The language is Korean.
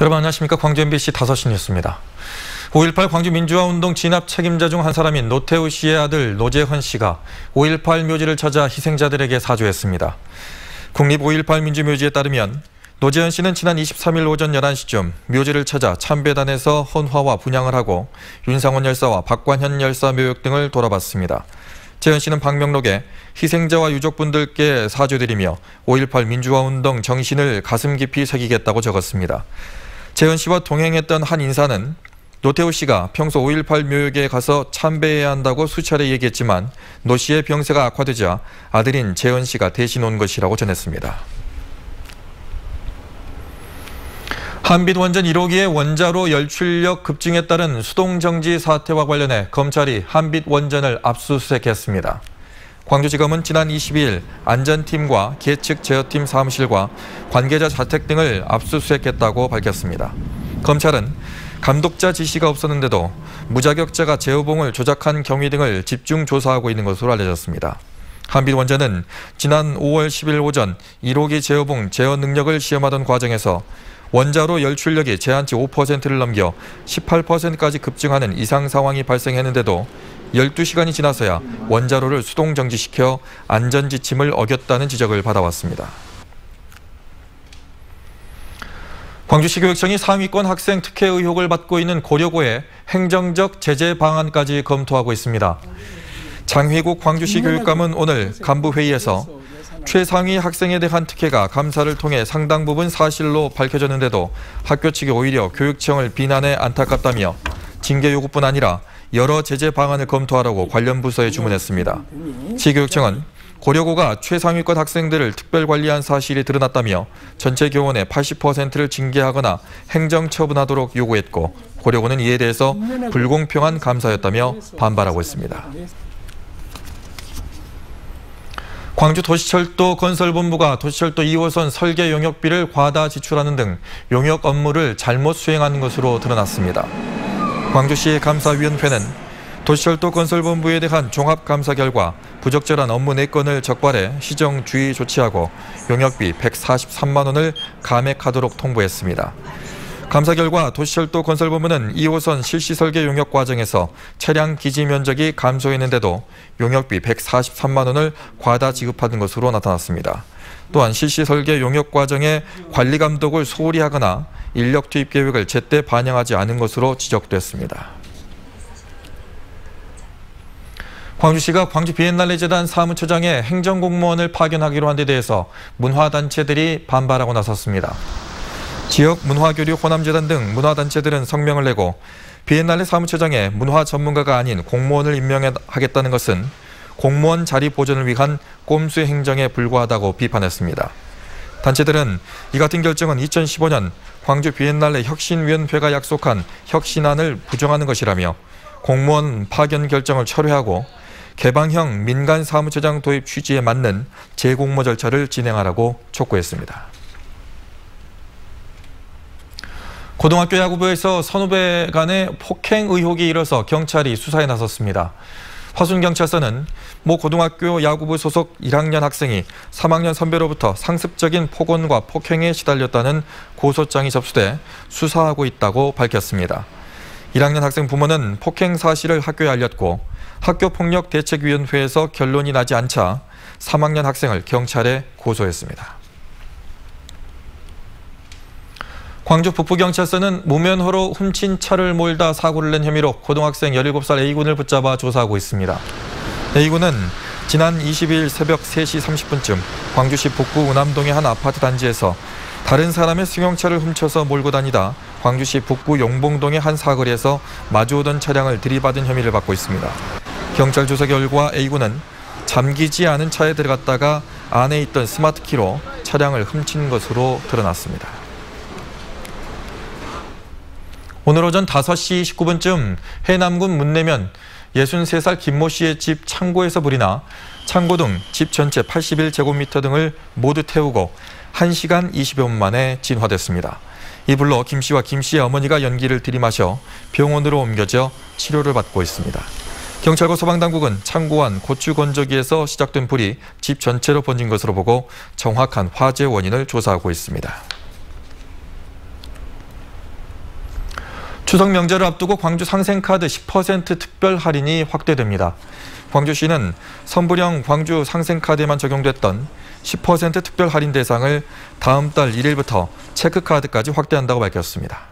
여러분 안녕하십니까 광주 MBC 5시 뉴스입니다. 5.18 광주 민주화운동 진압 책임자 중 한 사람인 노태우 씨의 아들 노재헌 씨가 5.18 묘지를 찾아 희생자들에게 사죄했습니다. 국립 5.18 민주묘지에 따르면 노재현 씨는 지난 23일 오전 11시쯤 묘지를 찾아 참배단에서 헌화와 분양을 하고 윤상원 열사와 박관현 열사 묘역 등을 돌아봤습니다. 재현 씨는 방명록에 희생자와 유족분들께 사죄드리며 5.18 민주화운동 정신을 가슴 깊이 새기겠다고 적었습니다. 재현 씨와 동행했던 한 인사는 노태우 씨가 평소 5.18 묘역에 가서 참배해야 한다고 수차례 얘기했지만 노 씨의 병세가 악화되자 아들인 재현 씨가 대신 온 것이라고 전했습니다. 한빛 원전 1호기의 원자로 열출력 급증에 따른 수동정지 사태와 관련해 검찰이 한빛 원전을 압수수색했습니다. 광주지검은 지난 22일 안전팀과 계측 제어팀 사무실과 관계자 자택 등을 압수수색했다고 밝혔습니다. 검찰은 감독자 지시가 없었는데도 무자격자가 제어봉을 조작한 경위 등을 집중 조사하고 있는 것으로 알려졌습니다. 한빛 원전은 지난 5월 10일 오전 1호기 제어봉 제어 능력을 시험하던 과정에서 원자로 열출력이 제한치 5%를 넘겨 18%까지 급증하는 이상 상황이 발생했는데도 12시간이 지나서야 원자로를 수동 정지시켜 안전 지침을 어겼다는 지적을 받아왔습니다. 광주시 교육청이 상위권 학생 특혜 의혹을 받고 있는 고려고의 행정적 제재 방안까지 검토하고 있습니다. 장회국 광주시 교육감은 오늘 간부회의에서 최상위 학생에 대한 특혜가 감사를 통해 상당 부분 사실로 밝혀졌는데도 학교 측이 오히려 교육청을 비난해 안타깝다며 징계 요구뿐 아니라 여러 제재 방안을 검토하라고 관련 부서에 주문했습니다. 시교육청은 고려고가 최상위권 학생들을 특별 관리한 사실이 드러났다며 전체 교원의 80%를 징계하거나 행정 처분하도록 요구했고 고려고는 이에 대해서 불공평한 감사였다며 반발하고 있습니다. 광주 도시철도 건설본부가 도시철도 2호선 설계 용역비를 과다 지출하는 등 용역 업무를 잘못 수행하는 것으로 드러났습니다. 광주시 감사위원회는 도시철도 건설본부에 대한 종합감사 결과 부적절한 업무 4건을 적발해 시정 주의 조치하고 용역비 143만 원을 감액하도록 통보했습니다. 감사 결과 도시철도 건설본부는 2호선 실시 설계 용역 과정에서 차량 기지 면적이 감소했는데도 용역비 143만 원을 과다 지급하는 것으로 나타났습니다. 또한 실시 설계 용역 과정에 관리 감독을 소홀히 하거나 인력 투입 계획을 제때 반영하지 않은 것으로 지적됐습니다. 광주시가 광주 비엔날레 재단 사무처장에 행정공무원을 파견하기로 한 데 대해서 문화단체들이 반발하고 나섰습니다. 지역 문화교류 호남재단 등 문화단체들은 성명을 내고 비엔날레 사무처장에 문화 전문가가 아닌 공무원을 임명하겠다는 것은 공무원 자리 보존을 위한 꼼수 행정에 불과하다고 비판했습니다. 단체들은 이 같은 결정은 2015년 광주 비엔날레 혁신위원회가 약속한 혁신안을 부정하는 것이라며 공무원 파견 결정을 철회하고 개방형 민간 사무처장 도입 취지에 맞는 재공모 절차를 진행하라고 촉구했습니다. 고등학교 야구부에서 선후배 간의 폭행 의혹이 일어서 경찰이 수사에 나섰습니다. 화순경찰서는 모 고등학교 야구부 소속 1학년 학생이 3학년 선배로부터 상습적인 폭언과 폭행에 시달렸다는 고소장이 접수돼 수사하고 있다고 밝혔습니다. 1학년 학생 부모는 폭행 사실을 학교에 알렸고 학교폭력대책위원회에서 결론이 나지 않자 3학년 학생을 경찰에 고소했습니다. 광주 북부경찰서는 무면허로 훔친 차를 몰다 사고를 낸 혐의로 고등학생 17살 A군을 붙잡아 조사하고 있습니다. A군은 지난 22일 새벽 3시 30분쯤 광주시 북구 우남동의 한 아파트 단지에서 다른 사람의 승용차를 훔쳐서 몰고 다니다 광주시 북구 용봉동의 한 사거리에서 마주오던 차량을 들이받은 혐의를 받고 있습니다. 경찰 조사 결과 A군은 잠기지 않은 차에 들어갔다가 안에 있던 스마트키로 차량을 훔친 것으로 드러났습니다. 오늘 오전 5시 19분쯤 해남군 문내면 63살 김모 씨의 집 창고에서 불이 나 창고 등 집 전체 81제곱미터 등을 모두 태우고 1시간 20여 분 만에 진화됐습니다. 이 불로 김 씨와 김 씨의 어머니가 연기를 들이마셔 병원으로 옮겨져 치료를 받고 있습니다. 경찰과 소방당국은 창고 안 고추 건조기에서 시작된 불이 집 전체로 번진 것으로 보고 정확한 화재 원인을 조사하고 있습니다. 추석 명절을 앞두고 광주 상생카드 10% 특별 할인이 확대됩니다. 광주시는 선불형 광주 상생카드에만 적용됐던 10% 특별 할인 대상을 다음 달 1일부터 체크카드까지 확대한다고 밝혔습니다.